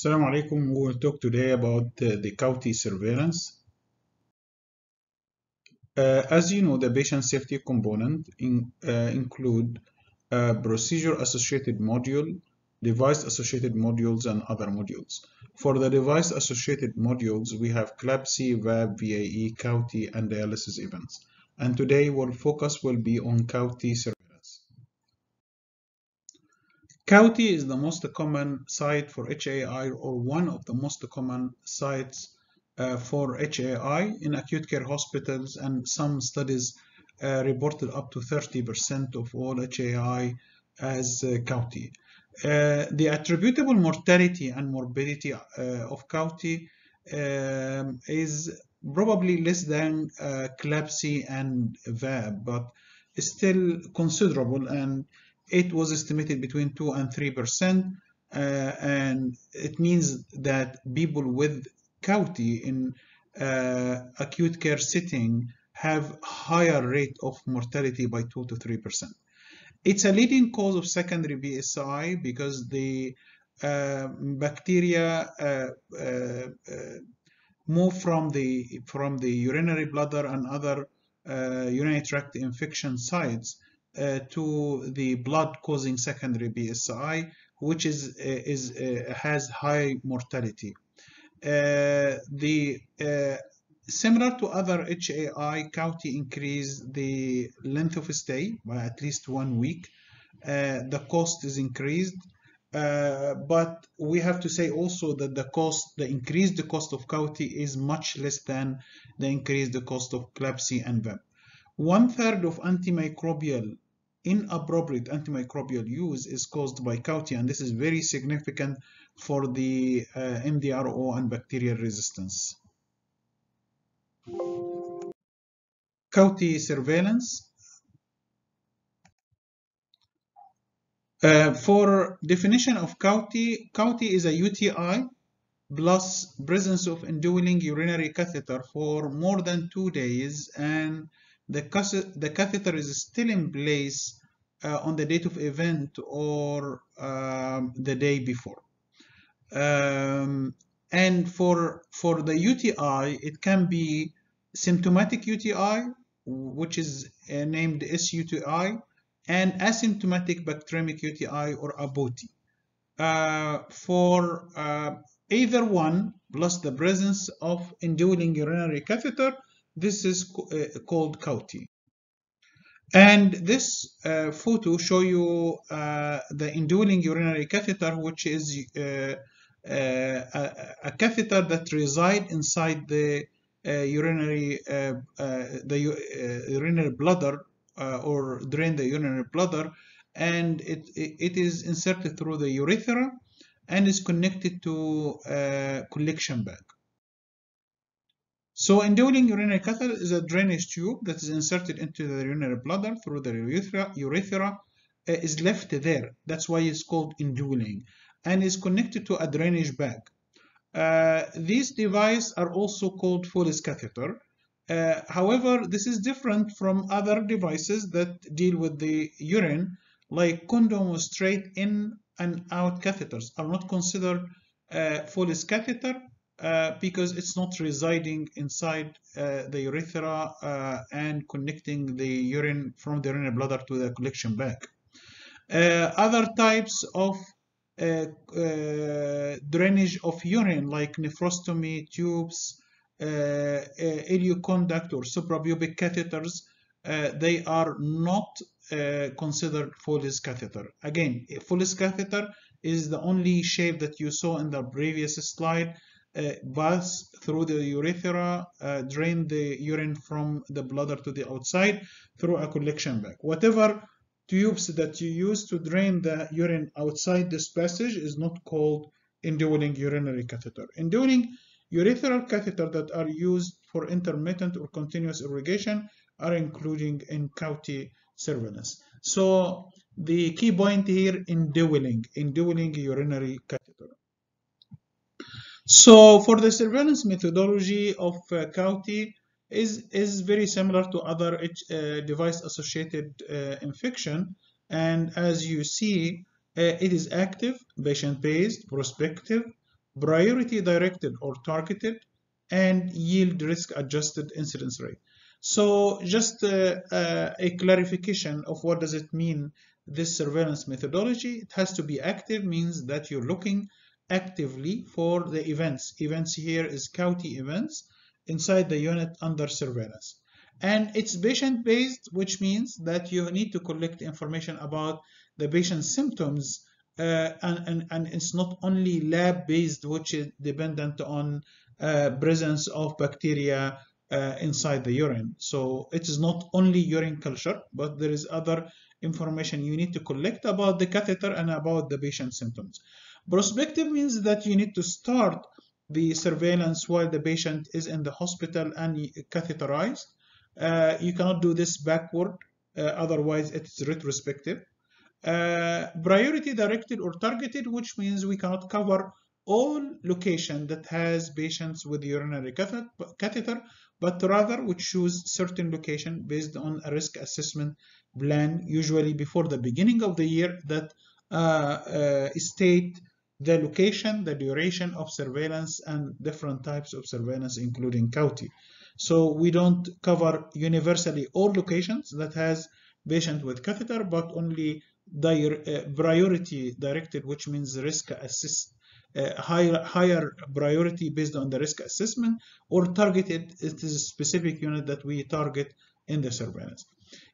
Assalamu alaikum. We will talk today about uh, the CAUTI surveillance. Uh, as you know, the patient safety component in, uh, include uh, procedure associated module, device associated modules, and other modules. For the device associated modules, we have CLABSI, VAP, VAE, CAUTI, and dialysis events. And today, our focus will be on CAUTI CAUTI is the most common site for HAI or one of the most common sites uh, for HAI in acute care hospitals and some studies uh, reported up to 30% of all HAI as uh, CAUTI. Uh, the attributable mortality and morbidity uh, of CAUTI um, is probably less than uh, CLABSI and VAP, but still considerable and it was estimated between 2 and 3 percent uh, and it means that people with CAUTI in uh, acute care setting have higher rate of mortality by 2 to 3 percent. It's a leading cause of secondary BSI because the uh, bacteria uh, uh, move from the from the urinary bladder and other urinary tract infection sites uh, to the blood causing secondary BSI, which is, is uh, has high mortality. Uh, the similar to other HAI, CAUTI increase the length of stay by at least one week. the cost is increased. Uh, but we have to say also that the cost, the increased the cost of CAUTI is much less than the increased the cost of CLABSI and VAP. One third of antimicrobial, inappropriate antimicrobial use is caused by CAUTI, and this is very significant for the uh, MDRO and bacterial resistance. CAUTI surveillance. Uh, for definition of CAUTI, CAUTI is a UTI plus presence of indwelling urinary catheter for more than two days and the, the catheter is still in place uh, on the date of event or um, the day before. Um, and for, for the UTI, it can be symptomatic UTI, which is uh, named SUTI, and asymptomatic bacteremic UTI or ABUTI. Uh, for uh, either one, plus the presence of indwelling urinary catheter, this is uh, called CAUTI. And this uh, photo show you uh, the indwelling urinary catheter, which is uh, a, a, catheter that reside inside the urinary the urinary bladder or drain the urinary bladder, and it, it, it is inserted through the urethra and is connected to a collection bag. So indwelling urinary catheter is a drainage tube that is inserted into the urinary bladder through the urethra, urethra uh, is left there. That's why it's called indwelling and is connected to a drainage bag. Uh, these devices are also called Foley's catheter. Uh, however, this is different from other devices that deal with the urine, like condom straight in and out catheters are not considered uh, Foley's catheter uh, because it's not residing inside uh, the urethra uh, and connecting the urine from the urinary bladder to the collection bag. Uh, other types of uh, drainage of urine like nephrostomy tubes, ileoconduit or suprapubic catheters, they are not considered Foley's catheter. Again, Foley's catheter is the only shape that you saw in the previous slide pass through the urethra, uh, drain the urine from the bladder to the outside through a collection bag. Whatever tubes that you use to drain the urine outside this passage is not called indwelling urinary catheter. Indwelling urethral catheter that are used for intermittent or continuous irrigation are including in CAUTI surveillance. So the key point here, indwelling, indwelling urinary catheter. So for the surveillance methodology of uh, CAUTI is, is very similar to other uh, device-associated uh, infection. And as you see, uh, it is active, patient-based, prospective, priority directed or targeted, and yield risk adjusted incidence rate. So just uh, uh, a clarification of what does it mean this surveillance methodology. It has to be active means that you're looking actively for the events. Events here is CAUTI events inside the unit under surveillance. And it's patient based, which means that you need to collect information about the patient's symptoms uh, and, and, and it's not only lab based, which is dependent on uh, presence of bacteria uh, inside the urine. So it is not only urine culture, but there is other information you need to collect about the catheter and about the patient symptoms. Prospective means that you need to start the surveillance while the patient is in the hospital and catheterized. Uh, you cannot do this backward, uh, otherwise it's retrospective. Uh, priority directed or targeted, which means we cannot cover all location that has patients with urinary catheter, but rather we choose certain location based on a risk assessment plan, usually before the beginning of the year that uh, uh, state the location, the duration of surveillance, and different types of surveillance, including CAUTI. So we don't cover universally all locations that has patient with catheter, but only uh, priority directed, which means risk assist, uh, higher, higher priority based on the risk assessment, or targeted, it is a specific unit that we target in the surveillance.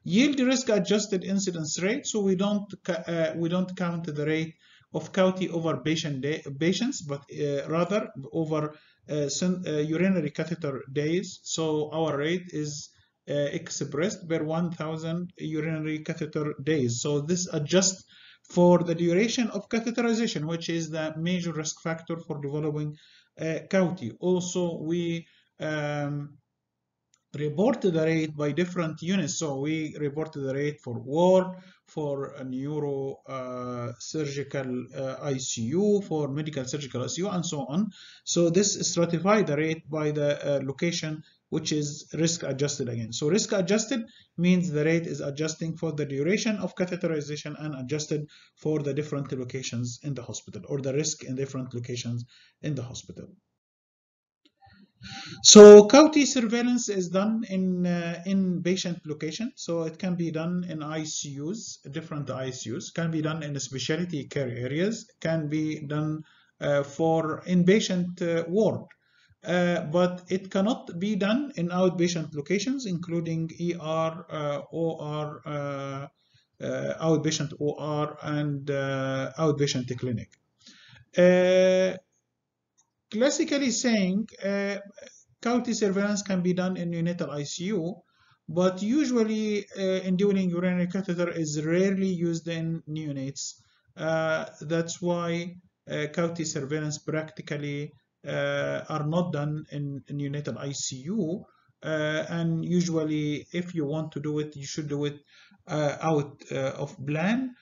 Yield risk adjusted incidence rate, so we don't, uh, we don't count the rate of CAUTI over patient day, patients, but uh, rather over uh, uh, urinary catheter days. So our rate is uh, expressed per 1000 urinary catheter days. So this adjusts for the duration of catheterization, which is the major risk factor for developing uh, CAUTI. Also, we um, report the rate by different units. So we report the rate for ward, for a neuro uh, surgical uh, ICU, for medical surgical ICU, and so on. So this stratify the rate by the uh, location, which is risk adjusted again. So risk adjusted means the rate is adjusting for the duration of catheterization and adjusted for the different locations in the hospital or the risk in different locations in the hospital. So CAUTI surveillance is done in uh, in patient location. So it can be done in ICUs, different ICUs, can be done in specialty care areas, can be done uh, for inpatient uh, ward. Uh, but it cannot be done in outpatient locations, including ER, uh, OR, uh, outpatient OR, and outpatient clinic classically saying, uh, CAUTI surveillance can be done in neonatal ICU, but usually uh, indwelling urinary catheter is rarely used in neonates. Uh, that's why uh, CAUTI surveillance practically uh, are not done in, in neonatal ICU. Uh, and usually, if you want to do it, you should do it uh, out of plan,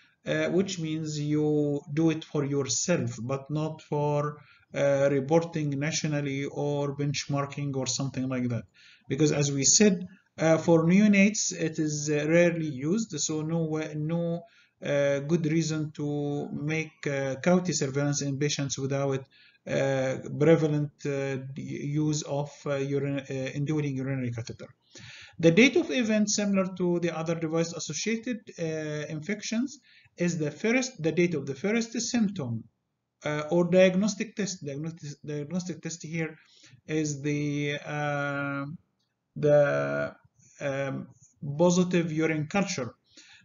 which means you do it for yourself, but not for uh, reporting nationally or benchmarking or something like that. Because as we said, uh, for neonates, it is uh, rarely used, so no, no uh, good reason to make uh, surveillance in patients without uh, prevalent use of urine, indwelling urinary catheter. The date of event, similar to the other device-associated infections, is the first, the date of the first symptom uh, or diagnostic test. Diagnostic, diagnostic test here is the uh, the um, positive urine culture.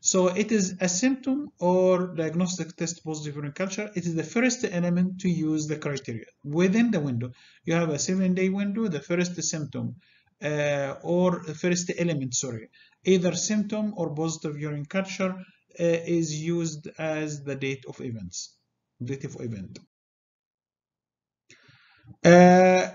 So it is a symptom or diagnostic test positive urine culture. It is the first element to use the criteria within the window. You have a seven-day window. The first symptom uh, or the first element, sorry, either symptom or positive urine culture uh, is used as the date of events competitive event. Uh,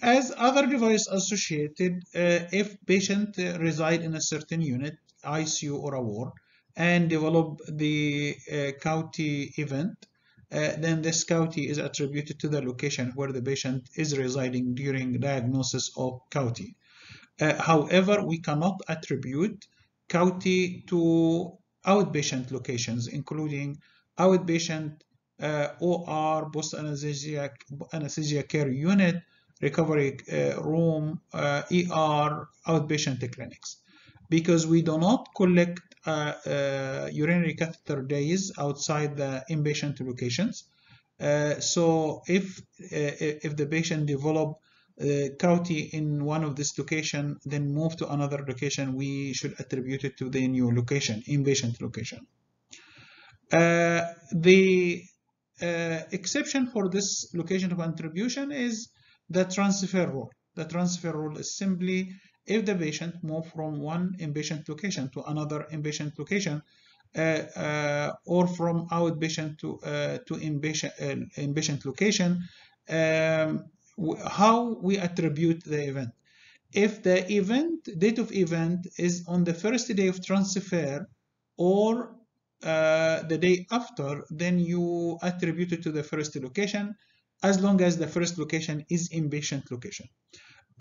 as other device associated, uh, if patient reside in a certain unit, ICU or a ward, and develop the uh, CAUTI event, uh, then this CAUTI is attributed to the location where the patient is residing during diagnosis of CAUTI. Uh, however, we cannot attribute CAUTI to outpatient locations, including outpatient OR, post anesthesia, anesthesia care unit, recovery uh, room, uh, ER, outpatient clinics. Because we do not collect uh, uh, urinary catheter days outside the inpatient locations. Uh, so if if the patient develop uh, CAUTI in one of this location, then move to another location, we should attribute it to the new location, inpatient location. Uh, the uh, exception for this location of attribution is the transfer rule. The transfer rule is simply if the patient move from one inpatient location to another inpatient location, uh, uh, or from outpatient to uh, to inpatient inpatient location, um, how we attribute the event. If the event date of event is on the first day of transfer or uh, the day after, then you attribute it to the first location as long as the first location is inpatient location.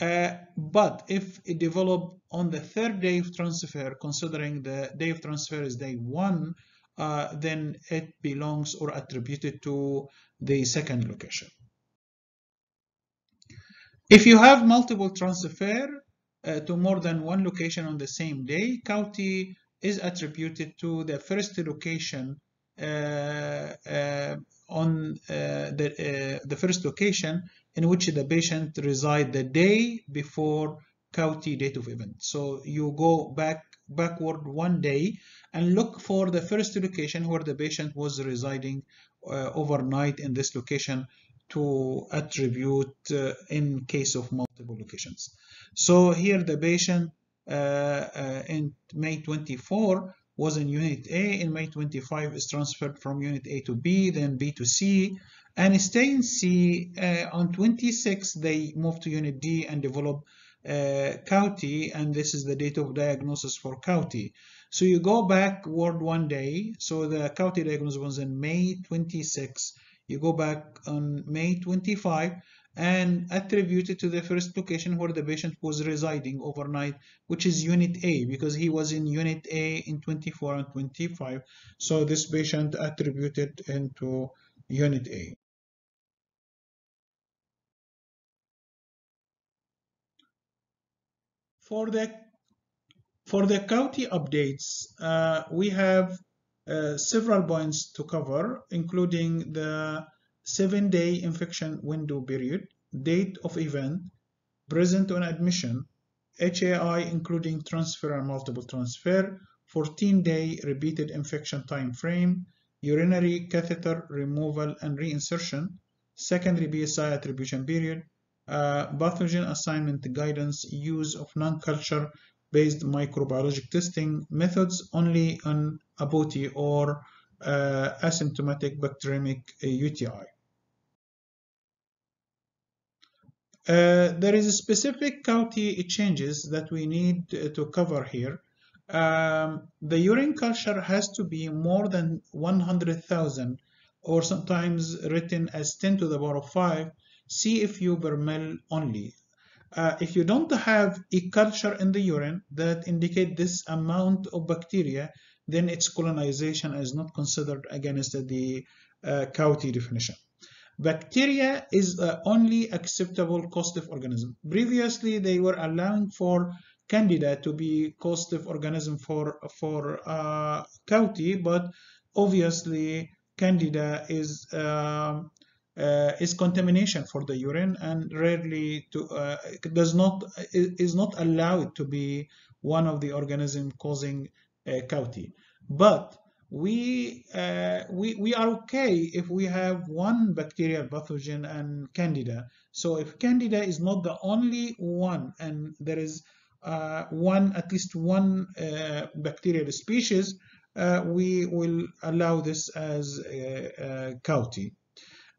Uh, but if it developed on the third day of transfer, considering the day of transfer is day one, uh, then it belongs or attributed to the second location. If you have multiple transfer uh, to more than one location on the same day, CAUTI is attributed to the first location uh, uh, on uh, the, the first location in which the patient reside the day before CAUTI date of event. So you go back backward one day and look for the first location where the patient was residing uh, overnight in this location to attribute uh, in case of multiple locations. So here the patient in May 24 was in unit A, in May 25 is transferred from unit A to B, then B to C, and stay in C. Uh, on 26 they move to unit D and develop uh, CAUTI, and this is the date of diagnosis for CAUTI. So you go backward one day, so the CAUTI diagnosis was in May 26, you go back on May 25 and attribute it to the first location where the patient was residing overnight, which is unit A, because he was in unit A in 24 and 25. So this patient attributed into unit A. For the for the CAUTI updates, uh, we have uh, several points to cover, including the seven-day infection window period, date of event, present on admission, HAI including transfer and multiple transfer, 14-day repeated infection time frame, urinary catheter removal and reinsertion, secondary BSI attribution period, uh, pathogen assignment guidance, use of non-culture based microbiologic testing methods only on ABUTI or uh, asymptomatic bacteremic UTI. Uh, there is a specific CAUTI changes that we need to cover here. Um, the urine culture has to be more than 100,000 or sometimes written as 10 to the power of 5 CFU per ml only. Uh, if you don't have a culture in the urine that indicate this amount of bacteria, then its colonization is not considered against the uh, definition. Bacteria is the only acceptable causative organism. Previously, they were allowing for Candida to be causative organism for for uh, but obviously Candida is uh, uh, is contamination for the urine and rarely to uh, does not is not allowed to be one of the organism causing uh. But we, uh, we we are okay if we have one bacterial pathogen and candida. So if candida is not the only one and there is uh, one at least one uh, bacterial species, uh, we will allow this as a, a.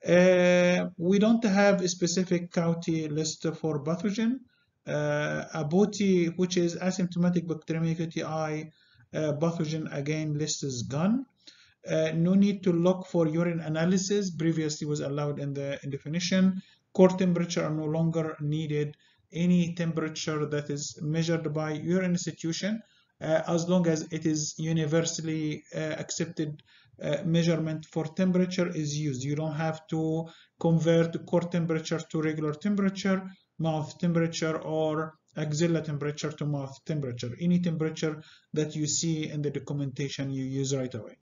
Uh, we don't have a specific CAUTI list for pathogen. Uh, ABUTI, which is asymptomatic bacteremic UTI, uh, pathogen again list is gone. Uh, no need to look for urine analysis previously was allowed in the in definition. Core temperature are no longer needed. Any temperature that is measured by urine institution uh, as long as it is universally uh, accepted uh, measurement for temperature is used. You don't have to convert core temperature to regular temperature, mouth temperature, or axilla temperature to mouth temperature. Any temperature that you see in the documentation you use right away.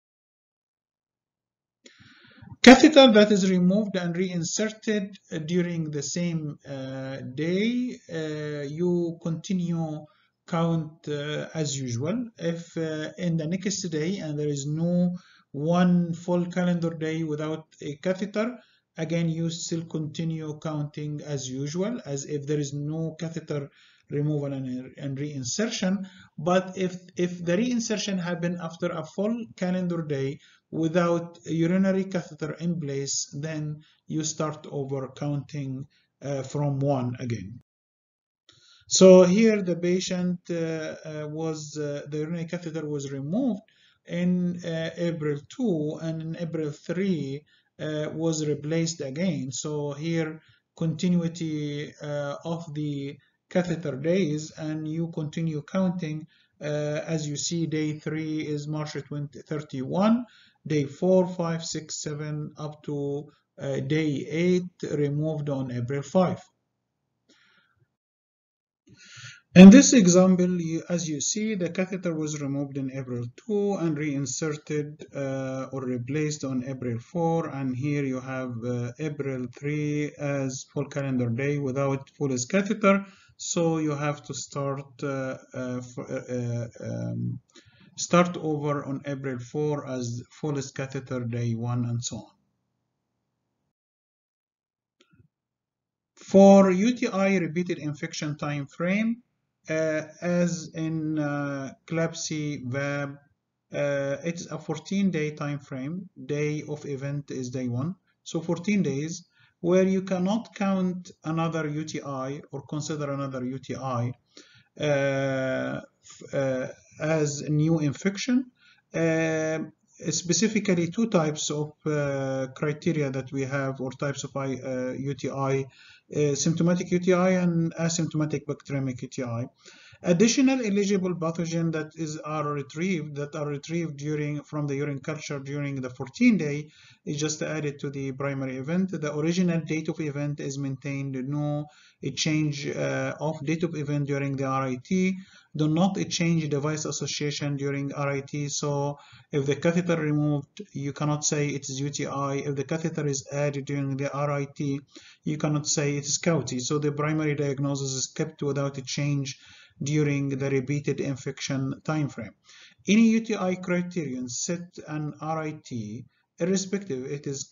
Catheter that is removed and reinserted during the same uh, day, uh, you continue count uh, as usual. If uh, in the next day and there is no one full calendar day without a catheter, again you still continue counting as usual as if there is no catheter removal and, and reinsertion. But if, if the reinsertion happened after a full calendar day without urinary catheter in place, then you start over counting uh, from one again. So here the patient uh, uh, was, uh, the urinary catheter was removed in uh, April 2 and in April 3 uh, was replaced again. So here continuity of the catheter days and you continue counting uh, as you see day 3 is March 20, 31 day 4 5 6 7 up to uh, day 8 removed on April 5 in this example, you, as you see, the catheter was removed in April 2 and reinserted uh, or replaced on April 4. And here you have uh, April 3 as full calendar day without Foley's catheter. So you have to start uh, uh, uh, um, start over on April 4 as Foley's catheter day 1 and so on. For UTI repeated infection time frame, uh, as in uh, CLABSI VAP, uh, it's a 14 day time frame. Day of event is day one. So 14 days where you cannot count another UTI or consider another UTI uh, uh, as a new infection. Uh, specifically two types of uh, criteria that we have or types of uh, UTI, uh, symptomatic UTI and asymptomatic bacteremic UTI. Additional eligible pathogen that is are retrieved that are retrieved during from the urine culture during the 14 day is just added to the primary event. The original date of event is maintained. No change uh, of date of event during the RIT. Do not change device association during RIT. So if the catheter removed, you cannot say it is UTI. If the catheter is added during the RIT, you cannot say it is CAUTI. So the primary diagnosis is kept without a change during the repeated infection time frame. Any UTI criterion set an RIT, irrespective it is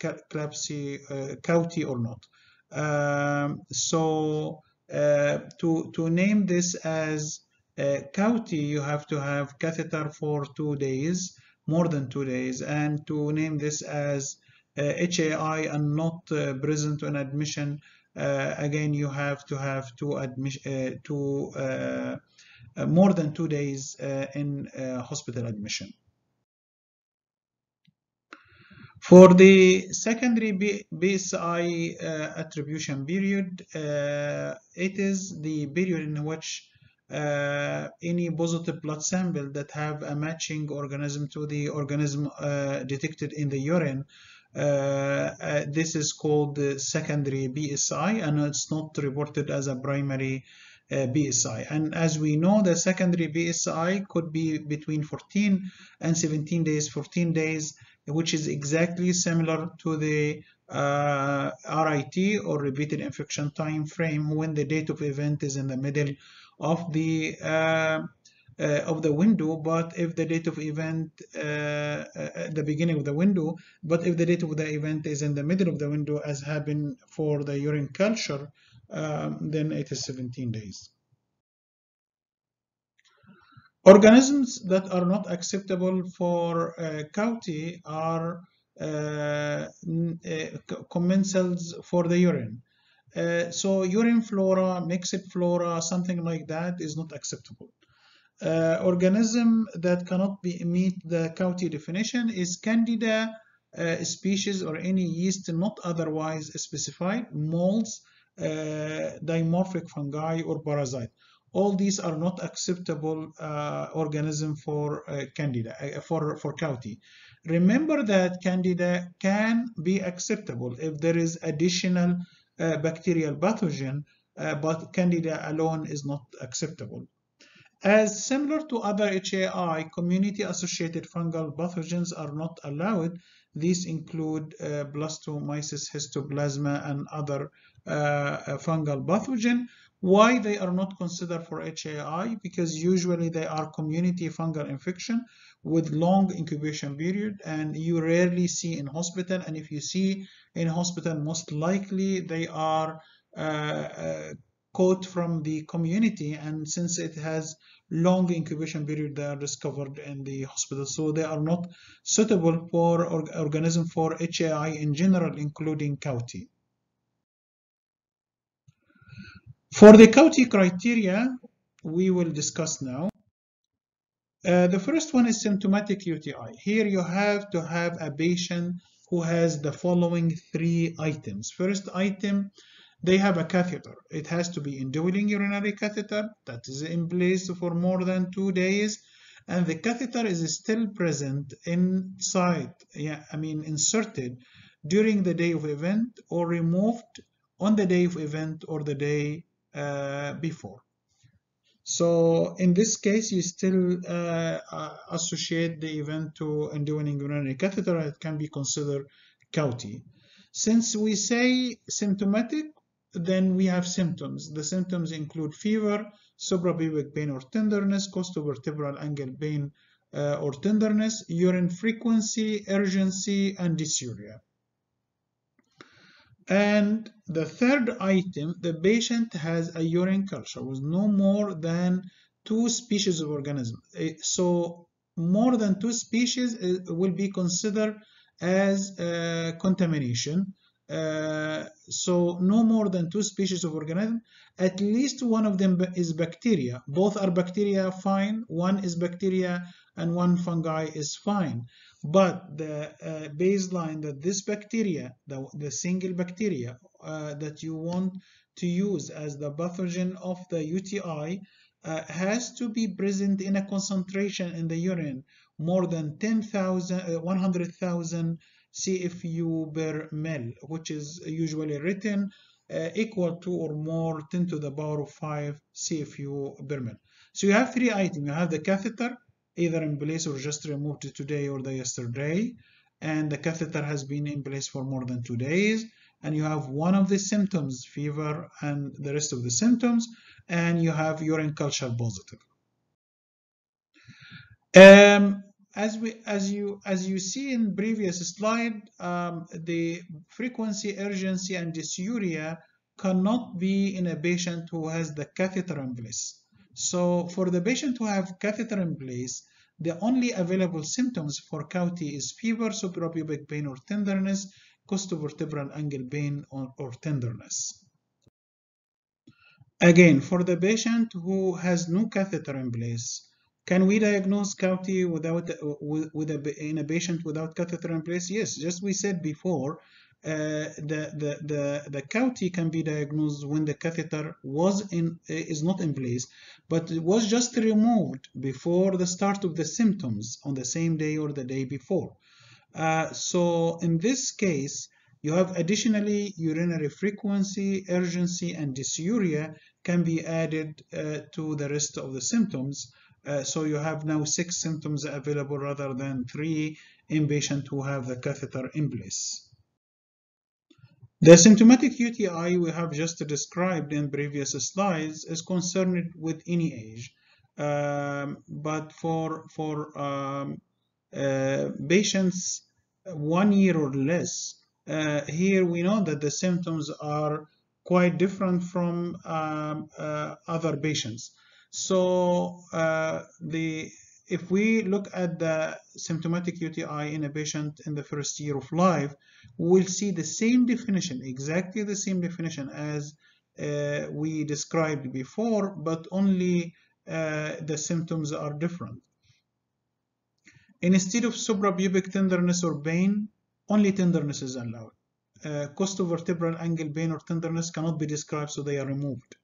uh, CAUTI or not. Um, so uh, to, to name this as uh, you have to have catheter for two days, more than two days, and to name this as uh, HAI and not uh, present on admission, again you have to have two admission uh, two uh, more than two days in hospital admission. For the secondary BSI uh, attribution period, uh, it is the period in which uh, any positive blood sample that have a matching organism to the organism detected in the urine uh, uh, this is called the secondary BSI and it's not reported as a primary uh, BSI. And as we know, the secondary BSI could be between 14 and 17 days, 14 days, which is exactly similar to the uh, RIT or repeated infection time frame when the date of event is in the middle of the uh, uh, of the window, but if the date of event uh, uh, at the beginning of the window, but if the date of the event is in the middle of the window, as happened for the urine culture, um, then it is 17 days. Organisms that are not acceptable for uh, CAUTI are uh, uh, commensals for the urine. Uh, so urine flora, mixed flora, something like that is not acceptable uh, organism that cannot be, meet the CAUTI definition is Candida uh, species or any yeast not otherwise specified, molds, uh, dimorphic fungi, or parasite. all these are not acceptable uh, organism for uh, candida uh, for for CAUTI. Remember that candida can be acceptable if there is additional bacterial pathogen, but candida alone is not acceptable. As similar to other HAI, community-associated fungal pathogens are not allowed. These include uh, blastomyces, histoplasma, and other fungal pathogen. Why they are not considered for HAI? Because usually they are community fungal infection with long incubation period and you rarely see in hospital and if you see in hospital most likely they are uh, uh, caught from the community and since it has long incubation period they are discovered in the hospital so they are not suitable for or organism for HAI in general including CAUTI. For the CAUTI criteria, we will discuss now. Uh, the first one is symptomatic UTI. Here you have to have a patient who has the following three items. First item, they have a catheter. It has to be indwelling urinary catheter that is in place for more than two days and the catheter is still present inside, yeah, I mean inserted during the day of event or removed on the day of event or the day uh, before. So in this case, you still uh, associate the event to indwelling urinary catheter. It can be considered CAUTI. Since we say symptomatic, then we have symptoms. The symptoms include fever, suprapubic pain or tenderness, costovertebral angle pain uh, or tenderness, urine frequency, urgency, and dysuria. And the third item, the patient has a urine culture with no more than two species of organism. So more than two species will be considered as uh, contamination. Uh, so no more than two species of organism. At least one of them is bacteria. Both are bacteria fine. One is bacteria and one fungi is fine. But the uh, baseline that this bacteria, the, the single bacteria uh, that you want to use as the pathogen of the UTI uh, has to be present in a concentration in the urine more than 10,000, 100,000 CFU per ml, which is usually written uh, equal to or more 10 to the power of 5 CFU per ml. So you have three items. You have the catheter, either in place or just removed today or the yesterday and the catheter has been in place for more than two days and you have one of the symptoms fever and the rest of the symptoms and you have urine culture positive um, as we as you as you see in previous slide um, the frequency urgency and dysuria cannot be in a patient who has the catheter in place so for the patient who have catheter in place, the only available symptoms for CAUTI is fever, suprapubic pain or tenderness, costovertebral angle pain or, or tenderness. Again, for the patient who has no catheter in place, can we diagnose CAUTI without with, with a, in a patient without catheter in place? Yes, just we said before, uh, the, the, the, the CAUTI can be diagnosed when the catheter was in, is not in place, but it was just removed before the start of the symptoms on the same day or the day before. Uh, so in this case, you have additionally urinary frequency, urgency, and dysuria can be added uh, to the rest of the symptoms. Uh, so you have now six symptoms available rather than three in patients who have the catheter in place. The symptomatic UTI we have just described in previous slides is concerned with any age. Um, but for, for um, uh, patients one year or less, uh, here we know that the symptoms are quite different from um, uh, other patients. So uh, the if we look at the symptomatic UTI in a patient in the first year of life, we'll see the same definition, exactly the same definition as uh, we described before, but only uh, the symptoms are different. Instead of suprapubic tenderness or pain, only tenderness is allowed. Uh, costovertebral angle pain or tenderness cannot be described, so they are removed.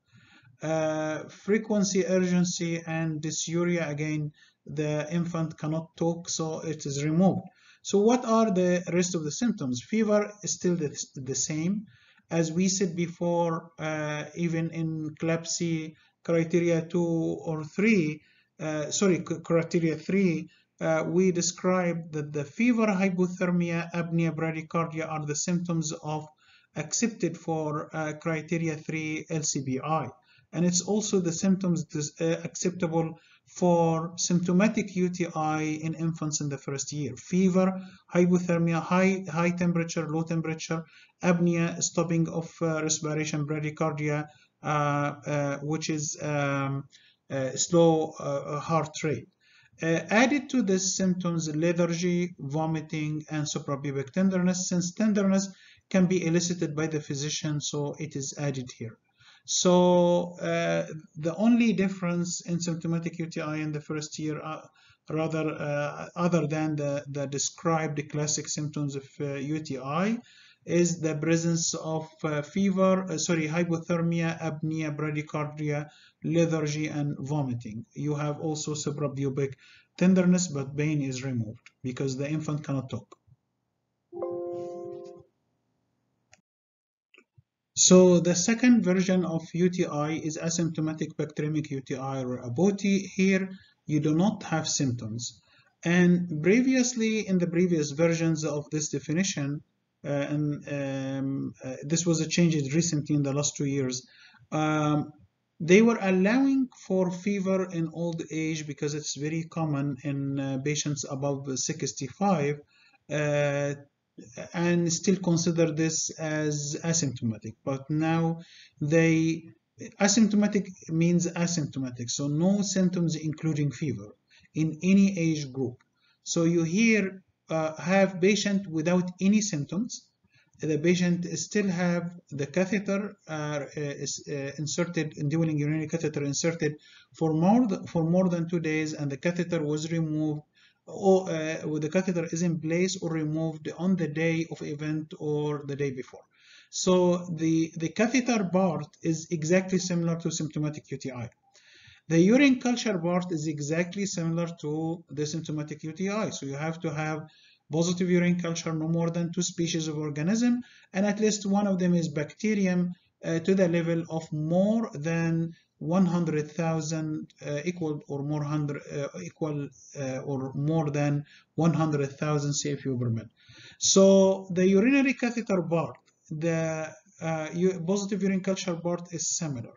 Uh, frequency, urgency, and dysuria, again, the infant cannot talk, so it is removed. So what are the rest of the symptoms? Fever is still the, the same. As we said before, uh, even in CLABSI criteria 2 or 3, uh, sorry, criteria 3, uh, we described that the fever, hypothermia, apnea, bradycardia are the symptoms of accepted for uh, criteria 3 LCBI. And it's also the symptoms uh, acceptable for symptomatic UTI in infants in the first year. Fever, hypothermia, high, high temperature, low temperature, apnea, stopping of uh, respiration, bradycardia, uh, uh, which is um, uh, slow uh, heart rate. added to these symptoms, lethargy, vomiting, and suprapubic tenderness, since tenderness can be elicited by the physician, so it is added here. So uh, the only difference in symptomatic UTI in the first year, uh, rather uh, other than the, the described classic symptoms of UTI, uh, is the presence of uh, fever, uh, sorry, hypothermia, apnea, bradycardia, lethargy, and vomiting. You have also suprapubic tenderness, but pain is removed because the infant cannot talk. So the second version of UTI is asymptomatic bacteremic UTI or ABUTI. Here you do not have symptoms. And previously in the previous versions of this definition, uh, and um, uh, this was a change recently in the last two years, um, they were allowing for fever in old age because it's very common in uh, patients above 65 uh, and still consider this as asymptomatic. But now they asymptomatic means asymptomatic, so no symptoms including fever in any age group. So you here uh, have patient without any symptoms. The patient still have the catheter uh, is uh, inserted, indwelling urinary catheter inserted for more for more than two days, and the catheter was removed or uh, the catheter is in place or removed on the day of event or the day before. So the, the catheter part is exactly similar to symptomatic UTI. The urine culture part is exactly similar to the symptomatic UTI. So you have to have positive urine culture, no more than two species of organism, and at least one of them is bacterium uh, to the level of more than 100,000 uh, equal or more hundred uh, equal uh, or more than 100,000 CFU per minute. So the urinary catheter part, the uh, positive urine culture part is similar.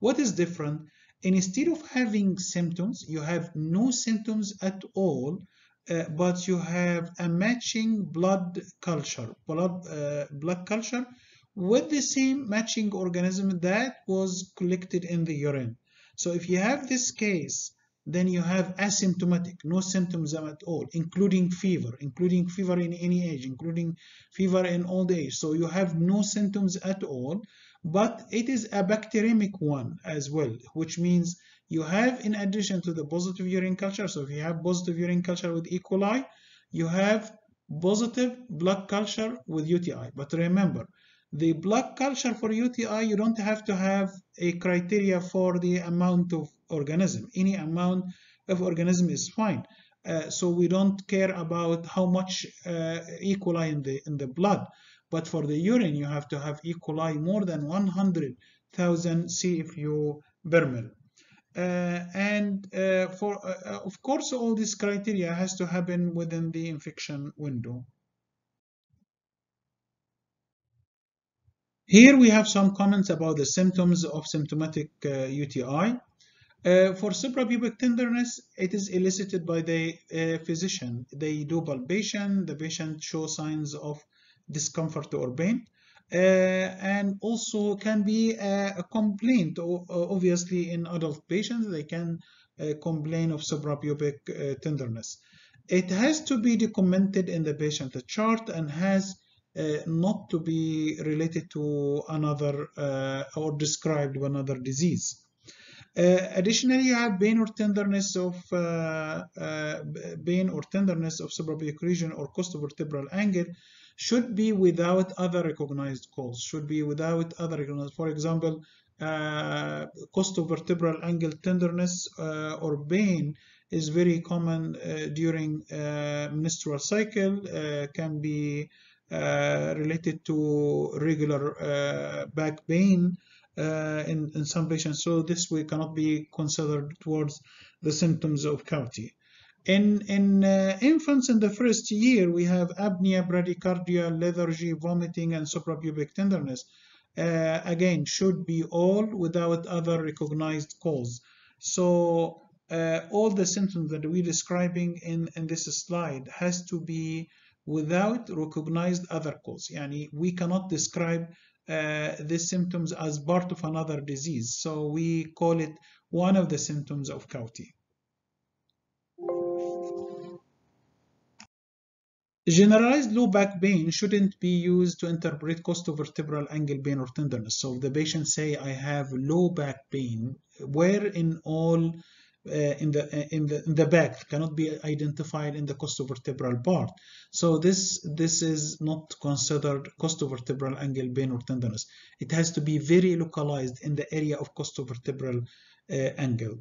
What is different? Instead of having symptoms, you have no symptoms at all, uh, but you have a matching blood culture, blood, uh, blood culture with the same matching organism that was collected in the urine. So if you have this case, then you have asymptomatic, no symptoms at all, including fever, including fever in any age, including fever in old age. So you have no symptoms at all, but it is a bacteremic one as well, which means you have, in addition to the positive urine culture, so if you have positive urine culture with E. coli, you have positive blood culture with UTI. But remember, the blood culture for UTI, you don't have to have a criteria for the amount of organism. Any amount of organism is fine. Uh, so we don't care about how much uh, E. coli in the in the blood. But for the urine, you have to have E. coli more than 100,000 CFU per mil. Uh, and uh, for uh, of course, all this criteria has to happen within the infection window. Here we have some comments about the symptoms of symptomatic uh, UTI. Uh, for suprapubic tenderness, it is elicited by the uh, physician. They do palpation, the patient shows signs of discomfort or pain, uh, and also can be a, a complaint. O obviously, in adult patients, they can uh, complain of suprapubic uh, tenderness. It has to be documented in the patient chart and has uh, not to be related to another uh, or described with another disease. Uh, additionally, you have pain or tenderness of uh, uh, pain or tenderness of region or costovertebral angle, should be without other recognized cause, should be without other recognized, for example, uh, costovertebral angle tenderness uh, or pain is very common uh, during uh, menstrual cycle, uh, can be uh, related to regular back pain in, in some patients. So this way cannot be considered towards the symptoms of CAUTI. In, in uh, infants in the first year, we have apnea, bradycardia, lethargy, vomiting, and suprapubic tenderness. Uh, again, should be all without other recognized cause. So uh, all the symptoms that we're describing in, in this slide has to be without recognized other cause. Yani we cannot describe uh, these symptoms as part of another disease. So we call it one of the symptoms of CAUTI. Generalized low back pain shouldn't be used to interpret costovertebral angle pain or tenderness. So if the patient say I have low back pain, where in all in the uh, in the in the back cannot be identified in the costovertebral part. So this this is not considered costovertebral angle pain or tenderness. It has to be very localized in the area of costovertebral uh, angle.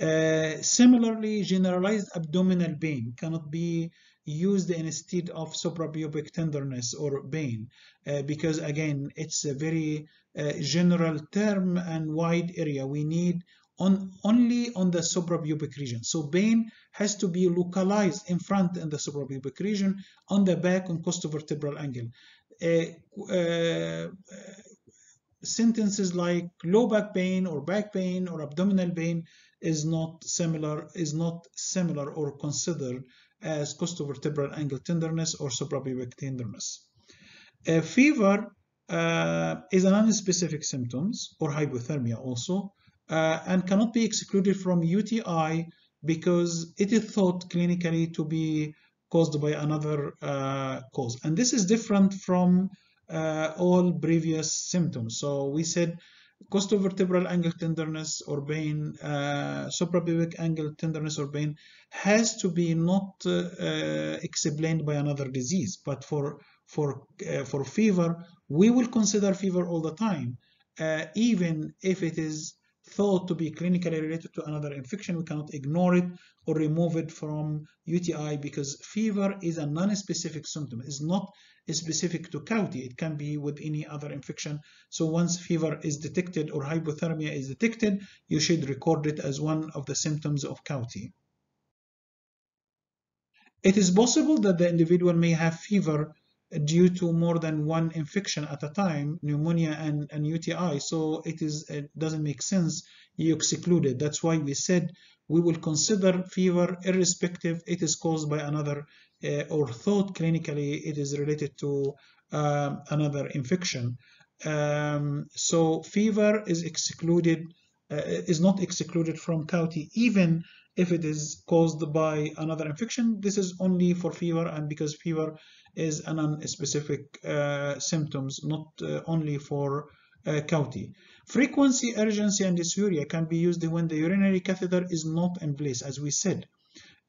Uh, similarly, generalized abdominal pain cannot be used instead of suprapubic tenderness or pain uh, because again it's a very uh, general term and wide area we need on only on the suprapubic region so pain has to be localized in front in the suprapubic region on the back on costovertebral angle uh, uh, sentences like low back pain or back pain or abdominal pain is not similar is not similar or considered as costovertebral angle tenderness or suprapubic tenderness. Fever uh, is an unspecific symptoms or hypothermia also uh, and cannot be excluded from UTI because it is thought clinically to be caused by another uh, cause. And this is different from uh, all previous symptoms. So we said costovertebral angle tenderness or pain, uh, suprapubic angle tenderness or pain has to be not uh, uh, explained by another disease. But for for uh, for fever, we will consider fever all the time, even if it is thought to be clinically related to another infection. We cannot ignore it or remove it from UTI because fever is a non-specific symptom. It's not specific to CAUTI. It can be with any other infection. So once fever is detected or hypothermia is detected, you should record it as one of the symptoms of CAUTI. It is possible that the individual may have fever due to more than one infection at a time, pneumonia and, and UTI. So it is it doesn't make sense you exclude it. That's why we said we will consider fever irrespective it is caused by another uh, or thought clinically it is related to um, another infection. Um, so fever is excluded, uh, is not excluded from CAUTI even if it is caused by another infection. This is only for fever and because fever is an non-specific uh, symptoms, not uh, only for uh, CAUTI. Frequency, urgency, and dysuria can be used when the urinary catheter is not in place, as we said.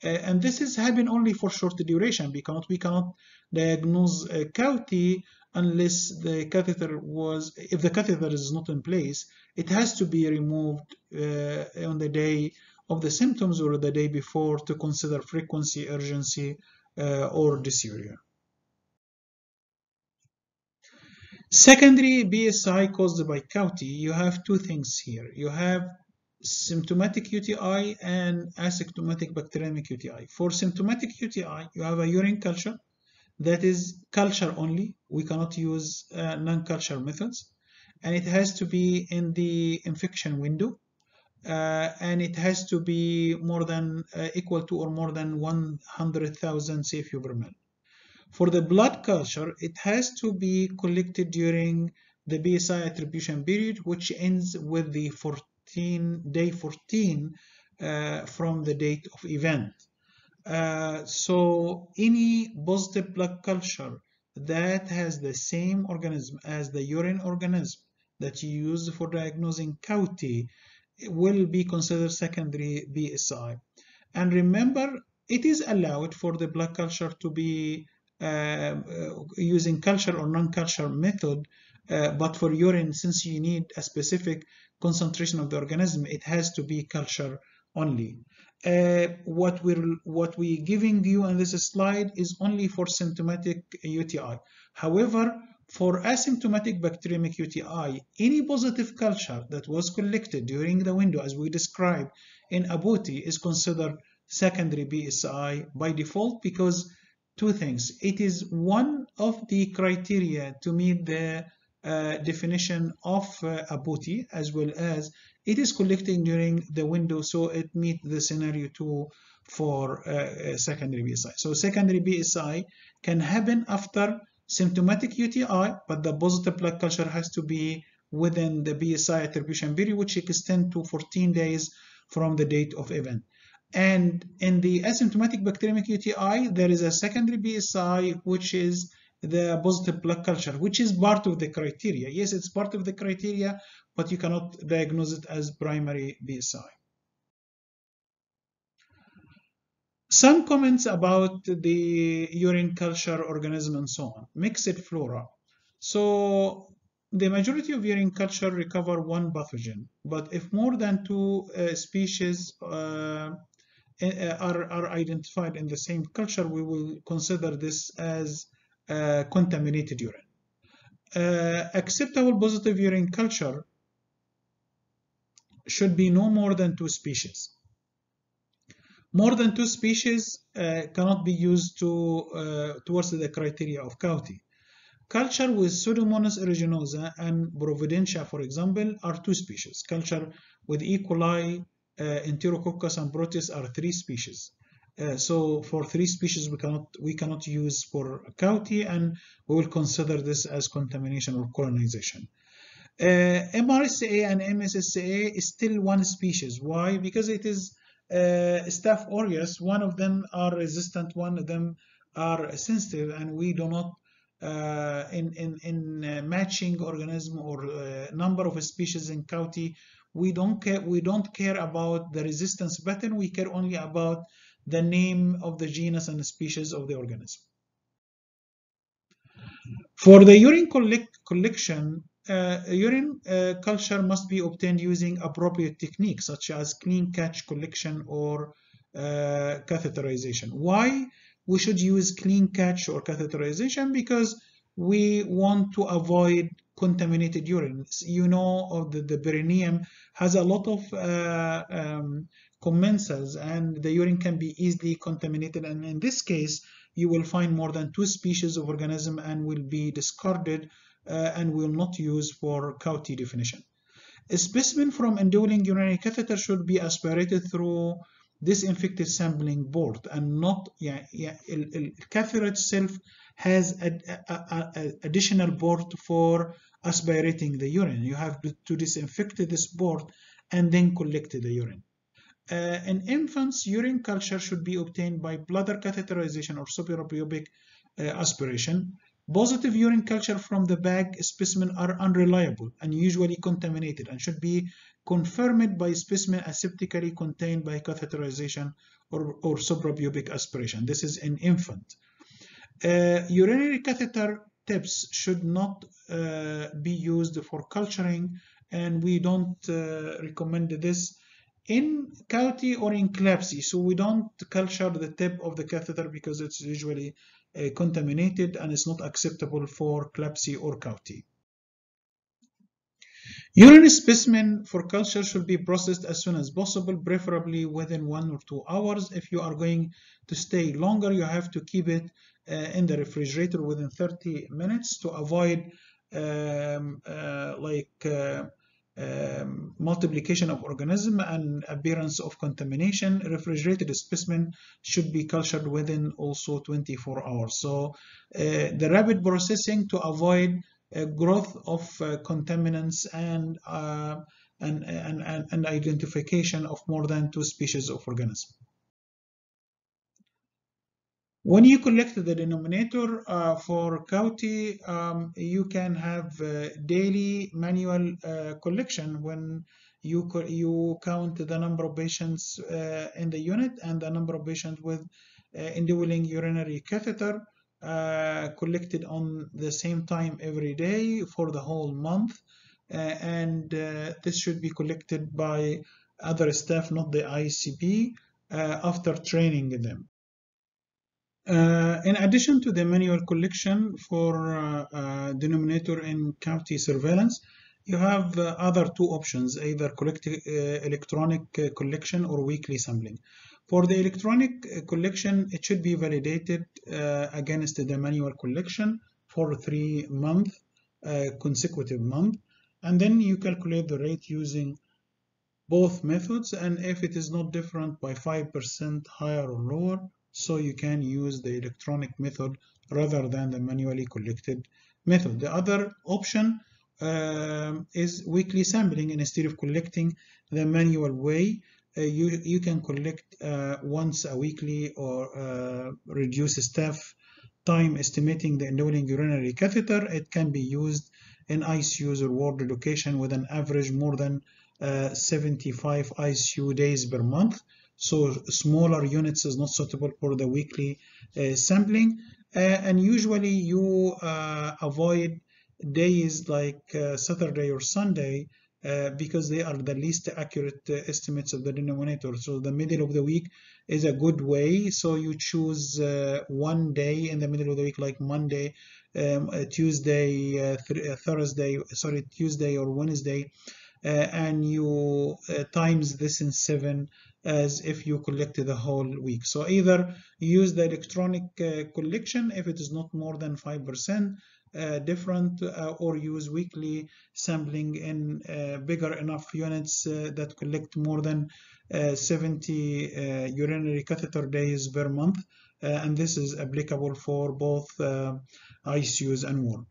Uh, and this is happening only for short duration because we cannot diagnose uh, CAUTI unless the catheter was, if the catheter is not in place, it has to be removed uh, on the day of the symptoms or the day before to consider frequency, urgency, uh, or dysuria. Secondary BSI caused by CAUTI, you have two things here. You have symptomatic UTI and asymptomatic bacteremic UTI. For symptomatic UTI, you have a urine culture that is culture only. We cannot use uh, non-culture methods. And it has to be in the infection window. Uh, and it has to be more than uh, equal to or more than 100,000 CFU per mil. For the blood culture, it has to be collected during the BSI attribution period, which ends with the 14, day 14 uh, from the date of event. Uh, so any positive blood culture that has the same organism as the urine organism that you use for diagnosing CAUTI will be considered secondary BSI. And remember, it is allowed for the blood culture to be Uh, uh, using culture or non-culture method, uh, but for urine, since you need a specific concentration of the organism, it has to be culture only. Uh, what we're what we giving you on this slide is only for symptomatic UTI. However, for asymptomatic bacteremic UTI, any positive culture that was collected during the window, as we described in ABUTI, is considered secondary BSI by default because two things. It is one of the criteria to meet the uh, definition of uh, ABUTI as well as it is collecting during the window so it meets the scenario 2 for uh, secondary BSI. So secondary BSI can happen after symptomatic UTI but the positive blood culture has to be within the BSI attribution period which extends to 14 days from the date of event. And in the asymptomatic bacteremic UTI, there is a secondary BSI, which is the positive blood culture, which is part of the criteria. Yes, it's part of the criteria, but you cannot diagnose it as primary BSI. Some comments about the urine culture organism and so on. Mixed flora. So the majority of urine culture recover one pathogen, but if more than two uh, species uh, are, are identified in the same culture, we will consider this as uh, contaminated urine. Uh, acceptable positive urine culture should be no more than two species. More than two species uh, cannot be used to, uh, towards the criteria of CAUTI. Culture with Pseudomonas aeruginosa and Providencia, for example, are two species. Culture with E. coli, Enterococcus and Proteus are three species. Uh, so for three species we cannot we cannot use for CAUTI and we will consider this as contamination or colonization. Uh, MRSA and MSSA is still one species. Why? Because it is uh, Staph aureus. One of them are resistant, one of them are sensitive, and we do not uh, in in in uh, matching organism or uh, number of species in CAUTI. We don't care. We don't care about the resistance pattern. We care only about the name of the genus and species of the organism. For the urine collect collection, uh, urine uh, culture must be obtained using appropriate techniques such as clean catch collection or uh, catheterization. Why we should use clean catch or catheterization? Because we want to avoid contaminated urine. You know, the, the perineum has a lot of uh, um, commensals and the urine can be easily contaminated and in this case you will find more than two species of organism and will be discarded uh, and will not use for CAUTI definition. A specimen from indwelling urinary catheter should be aspirated through disinfected sampling board and not yeah, yeah, the catheter itself has a, a, a, additional board for aspirating the urine. You have to, disinfect this board and then collect the urine. Uh, in infants, urine culture should be obtained by bladder catheterization or suprapubic uh, aspiration. Positive urine culture from the bag specimen are unreliable and usually contaminated and should be confirmed by specimen aseptically contained by catheterization or, or suprapubic aspiration. This is in infant. Uh, urinary catheter tips should not uh, be used for culturing and we don't uh, recommend this in CAUTI or in CLABSI. So we don't culture the tip of the catheter because it's usually uh, contaminated and it's not acceptable for CLABSI or CAUTI. Urine specimen for culture should be processed as soon as possible, preferably within one or two hours. If you are going to stay longer, you have to keep it uh, in the refrigerator within 30 minutes to avoid um, uh, like uh, um, multiplication of organism and appearance of contamination. Refrigerated specimen should be cultured within also 24 hours. So uh, the rapid processing to avoid growth of uh, contaminants and, uh, and, and, and identification of more than two species of organism. When you collect the denominator uh, for CAUTI, um, you can have daily manual uh, collection when you you count the number of patients uh, in the unit and the number of patients with indwelling urinary catheter. Uh, collected on the same time every day for the whole month uh, and uh, this should be collected by other staff not the ICP uh, after training them uh, in addition to the manual collection for denominator in CAUTI surveillance, you have other two options, either collect, electronic collection or weekly sampling. For the electronic uh, collection, it should be validated uh, against the manual collection for three month, uh, consecutive month, and then you calculate the rate using both methods, and if it is not different by 5% higher or lower, so you can use the electronic method rather than the manually collected method. The other option uh, is weekly sampling instead of collecting the manual way. Uh, you, you can collect uh, once a weekly or uh, reduce staff time estimating the indwelling urinary catheter. It can be used in ICUs or ward relocation with an average more than uh, 75 ICU days per month so smaller units is not suitable for the weekly uh, sampling uh, and usually you avoid days like Saturday or Sunday uh, because they are the least accurate uh, estimates of the denominator so the middle of the week is a good way so you choose one day in the middle of the week like Monday um, Tuesday th Thursday sorry Tuesday or Wednesday and you times this in seven as if you collected the whole week. So either use the electronic uh, collection if it is not more than 5% uh, different uh, or use weekly sampling in uh, bigger enough units uh, that collect more than uh, 70 urinary catheter days per month. and this is applicable for both ICUs and ward.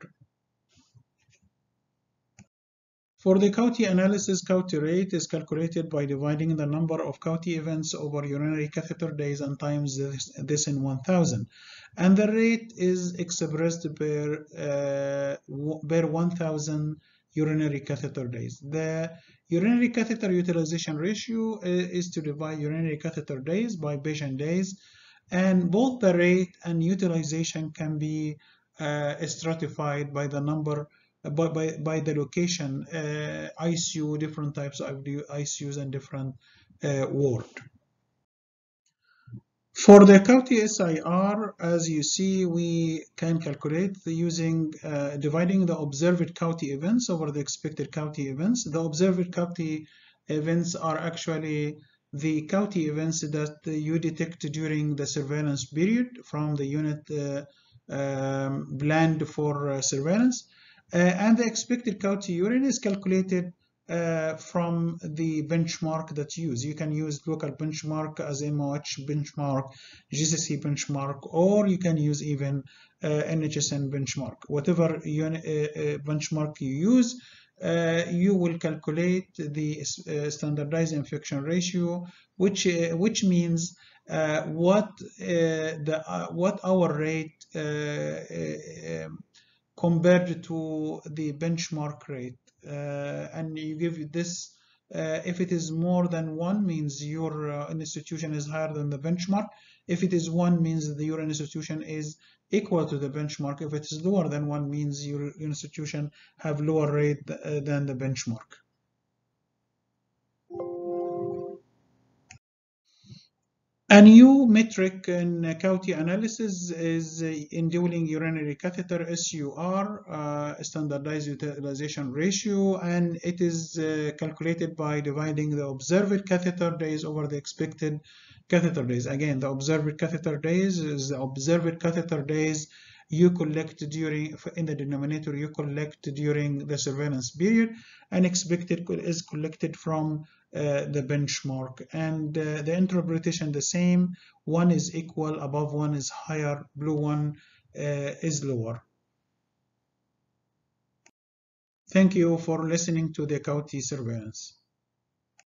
For the CAUTI analysis, CAUTI rate is calculated by dividing the number of CAUTI events over urinary catheter days and times this, this in 1000. And the rate is expressed per, uh, per 1000 urinary catheter days. The urinary catheter utilization ratio uh, is to divide urinary catheter days by patient days. And both the rate and utilization can be uh, stratified by the number by, by, by the location, uh, ICU, different types of ICUs and different uh, ward. For the CAUTI SIR, as you see, we can calculate using uh, dividing the observed CAUTI events over the expected CAUTI events. The observed CAUTI events are actually the CAUTI events that you detect during the surveillance period from the unit uh, um, planned for uh, surveillance. Uh, and the expected CAUTI urine is calculated uh, from the benchmark that you use. You can use local benchmark as a MOH benchmark, GCC benchmark, or you can use even uh, NHSN benchmark. Whatever uh, uh, benchmark you use, uh, you will calculate the standardized infection ratio, which which means what the what our rate um, compared to the benchmark rate. Uh, and you give this uh, if it is more than one means your uh, institution is higher than the benchmark. If it is one means that your institution is equal to the benchmark. If it is lower than one means your institution have lower rate uh, than the benchmark A new metric in CAUTI analysis is indwelling urinary catheter SUR, uh, standardized utilization ratio, and it is uh, calculated by dividing the observed catheter days over the expected catheter days. Again, the observed catheter days is the observed catheter days you collect during in the denominator you collect during the surveillance period and expected is collected from uh, the benchmark. And uh, the interpretation the same one is equal above one is higher blue one uh, is lower. Thank you for listening to the CAUTI surveillance